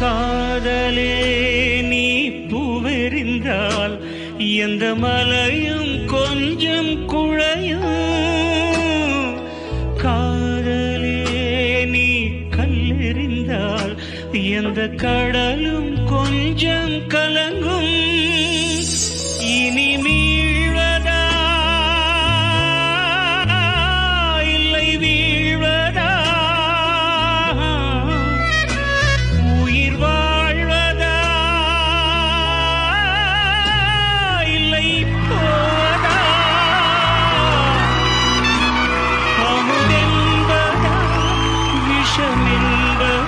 காதலே நீ பூவெறிந்தால் எந்த மலையும் கொஞ்சம் குழையும். காதலே நீ கல்லெறிந்தால் எந்த கடலும் கொஞ்சம் கலங்கும். இனிமே 生命的。